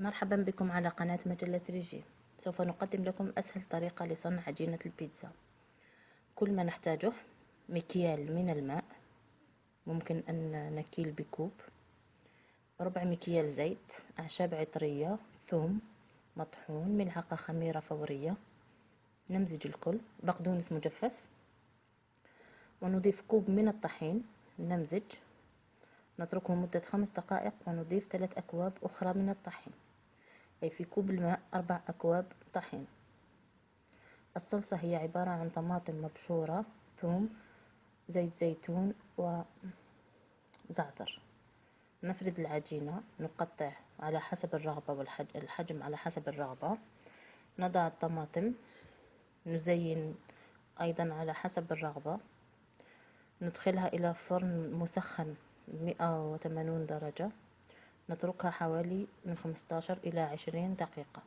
مرحبا بكم على قناة مجلة ريجي. سوف نقدم لكم أسهل طريقة لصنع عجينة البيتزا. كل ما نحتاجه مكيال من الماء ممكن أن نكيل بكوب ربع مكيال زيت أعشاب عطرية ثوم مطحون ملعقة خميرة فورية نمزج الكل بقدونس مجفف. ونضيف كوب من الطحين نمزج. نتركه مدة خمس دقائق ونضيف ثلاث أكواب أخرى من الطحين. أي في كوب الماء أربع أكواب طحين. الصلصة هي عبارة عن طماطم مبشورة ثوم زيت زيتون وزعتر نفرد العجينة نقطع على حسب الرغبة والحجم على حسب الرغبة. نضع الطماطم نزين أيضا على حسب الرغبة. ندخلها إلى فرن مسخن مئة وثمانون درجة. نتركها حوالي من 15 إلى 20 دقيقة.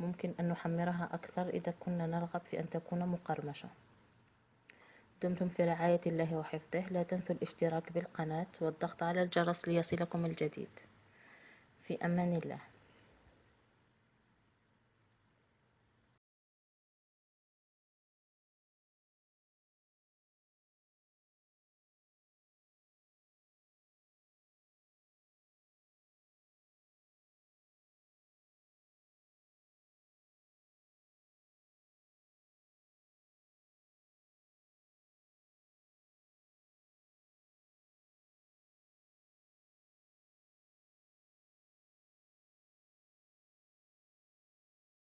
ممكن أن نحمرها أكثر إذا كنا نرغب في أن تكون مقرمشة. دمتم في رعاية الله وحفظه. لا تنسوا الاشتراك بالقناة والضغط على الجرس ليصلكم الجديد. في أمان الله.